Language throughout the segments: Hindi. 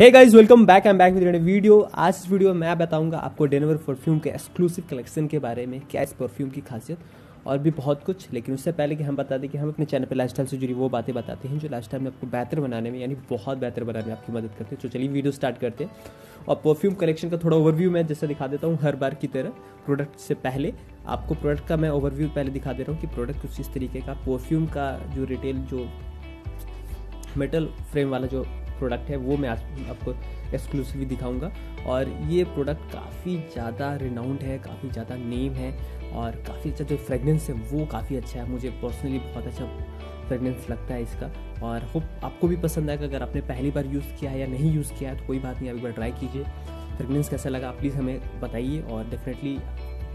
Hey guys welcome back am back with video आज इस वीडियो में मैं बताऊँगा आपको डेनवर परफ्यूम के एक्सक्लूसिव कलेक्शन के बारे में क्या इस परफ्यूम की खासियत और भी बहुत कुछ। लेकिन उससे पहले कि हम बता दें कि हम अपने चैनल पे लाइफस्टाइल से जुड़ी वो बातें बताते हैं जो लाइफस्टाइल में आपको बेहतर बनाने में, यानी बहुत बेहतर बनाने में आपकी मदद करते हैं। तो चलिए वीडियो स्टार्ट करते हैं। और परफ्यूम कलेक्शन का थोड़ा ओवरव्यू मैं जैसे दिखा देता हूँ, हर बार की तरह। प्रोडक्ट से पहले आपको प्रोडक्ट का मैं ओवरव्यू पहले दिखा दे रहा हूँ कि प्रोडक्ट कुछ इस तरीके का परफ्यूम का जो रिटेल जो मेटल फ्रेम वाला जो प्रोडक्ट है, वो मैं आज आपको एक्सक्लूसिवली दिखाऊँगा। और ये प्रोडक्ट काफ़ी ज़्यादा रिनाउंड है, काफ़ी ज़्यादा नेम है और काफ़ी अच्छा जो फ्रेगनेंस है, वो काफ़ी अच्छा है। मुझे पर्सनली बहुत अच्छा फ्रेगनेंस लगता है इसका और होप आपको भी पसंद आएगा। अगर आपने पहली बार यूज़ किया है या नहीं यूज़ किया है तो कोई बात नहीं, आप एक बार ट्राई कीजिए। फ्रेगनेंस कैसा लगा प्लीज़ हमें बताइए और डेफिनेटली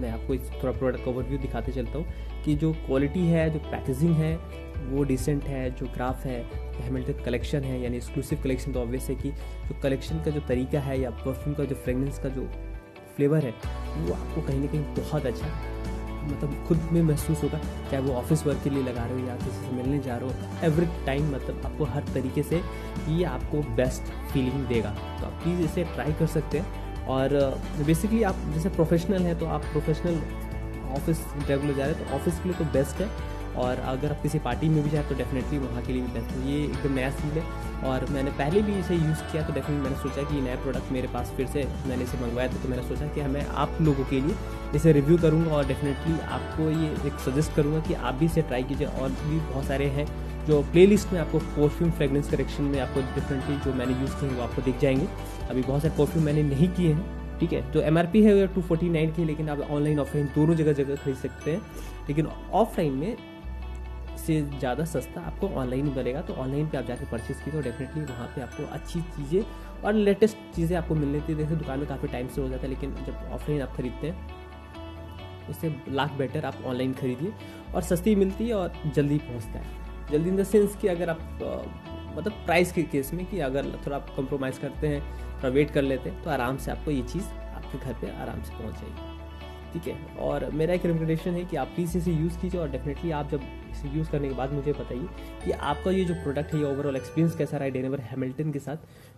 मैं आपको इस थोड़ा प्रोडक्ट का ओवरव्यू दिखाते चलता हूँ कि जो क्वालिटी है, जो पैकेजिंग है, वो डिसेंट है, जो ग्राफ है हेमिल्टन कलेक्शन है यानी एक्सक्लूसिव कलेक्शन तो ऑब्वियस है कि जो कलेक्शन का जो तरीका है या परफ्यूम का जो फ्रेगनेंस का जो फ्लेवर है, वो आपको कहीं ना कहीं बहुत अच्छा मतलब खुद में महसूस होगा, चाहे वो ऑफ़िस वर्क के लिए लगा रहे हो या किसी से मिलने जा रहे हो एवरी टाइम मतलब आपको हर तरीके से ये आपको बेस्ट फीलिंग देगा। तो आप प्लीज़ इसे ट्राई कर सकते हैं। और बेसिकली आप जैसे प्रोफेशनल हैं तो आप प्रोफेशनल ऑफ़िस रेगुलर जा रहे हैं तो ऑफ़िस के लिए तो बेस्ट है। और अगर आप किसी पार्टी में भी जाए तो डेफिनेटली वहाँ के लिए भी बेस्ट है। ये एकदम नया सील है। और मैंने पहले भी इसे यूज़ किया तो डेफिनेटली मैंने सोचा कि नया प्रोडक्ट मेरे पास फिर से मैंने इसे मंगवाया था तो मैंने सोचा कि मैं आप लोगों के लिए इसे रिव्यू करूँगा और डेफिनेटली आपको ये एक सजेस्ट करूँगा कि आप भी इसे ट्राई कीजिए। और भी बहुत सारे हैं जो प्लेलिस्ट में आपको परफ्यूम फ्रेगनेंस करेक्शन में आपको डिफरेंटली जो मैंने यूज़ किए हैं वो आपको दिख जाएँगे। अभी बहुत सारे परफ्यूम मैंने नहीं किए हैं, ठीक है? तो एम आर पी है टू फोर्टी नाइन की लेकिन आप ऑनलाइन ऑफलाइन दोनों जगह जगह खरीद सकते हैं। लेकिन ऑफलाइन में से ज़्यादा सस्ता आपको ऑनलाइन मिलेगा तो ऑनलाइन पे आप जाके परचेज कीजिए तो डेफिनेटली वहाँ पे आपको अच्छी चीज़ें और लेटेस्ट चीज़ें आपको मिलने थी जैसे दुकान में काफ़ी टाइम से हो जाता है, लेकिन जब ऑफलाइन आप खरीदते हैं, उससे लाख बेटर आप ऑनलाइन खरीदिए और सस्ती मिलती है और जल्दी पहुँचता है। जल्दी इन द सेंस कि अगर आप मतलब प्राइस के केस में कि अगर थोड़ा आप कॉम्प्रोमाइज़ करते हैं, थोड़ा वेट कर लेते हैं तो आराम से आपको ये चीज़ आपके घर पे आराम से पहुँच जाएगी। ठीक है? और मेरा एक रिकमेंडेशन है कि आप प्लीज़ इसे यूज़ कीजिए और डेफिनेटली आप जब इसे यूज़ करने के बाद मुझे बताइए कि आपका ये जो प्रोडक्ट है, ये ओवरऑल एक्सपीरियंस कैसा रहा है डेनेवर हैमिल्टन के साथ?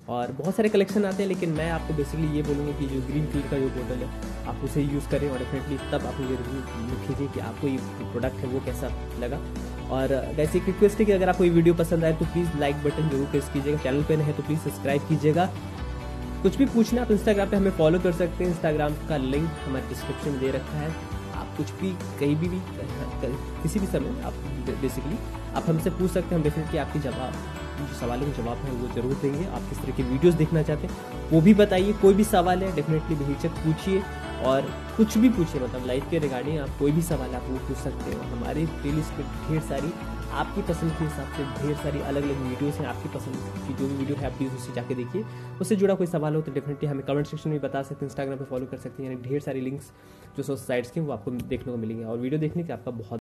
और बहुत सारे कलेक्शन आते हैं, लेकिन मैं आपको बेसिकली ये बोलूँगा कि जो ग्रीन फ़ील्ड का जो बॉटल है, आप उसे यूज़ करें और डेफिनेटली तब आप मुझे रिव्यू लिखीजिए कि आपको ये प्रोडक्ट है, वो कैसा लगा। और वैसे एक रिक्वेस्ट है कि अगर आपको ये वीडियो पसंद आए तो प्लीज़ लाइक बटन ज़रूर प्रेस कीजिएगा। चैनल पर है तो प्लीज़ सब्सक्राइब कीजिएगा। कुछ भी पूछना आप इंस्टाग्राम पे हमें फॉलो कर सकते हैं। इंस्टाग्राम का लिंक हमारे डिस्क्रिप्शन में दे रखा है। आप कुछ भी कहीं भी, भी किसी भी समय आप बेसिकली आप हमसे पूछ सकते हैं हम डेफिनेटली आपकी जवाब जो सवालों के जवाब है वो ज़रूर देंगे। आप किस तरह की वीडियोस देखना चाहते हैं वो भी बताइए। कोई भी सवाल है डेफिनेटली बेहिचक पूछिए। और कुछ भी पूछे मतलब लाइफ के रिगार्डिंग आप कोई भी सवाल आप वो पूछ सकते हो। हमारे प्ले लिस्ट में ढेर सारी, आपकी पसंद के हिसाब से ढेर सारी अलग अलग वीडियोस हैं, आपकी पसंद की जो भी वीडियो है, आप प्लीज़ उससे जाके देखिए। उससे जुड़ा कोई सवाल हो तो डेफिनेटली हमें कमेंट सेक्शन में बता सकते हैं इंस्टाग्राम पर फॉलो कर सकते हैं, यानी ढेर सारी लिंक्स जो सोशल साइट्स के वो आपको देखने को मिलेंगे। और वीडियो देखने के आपका बहुत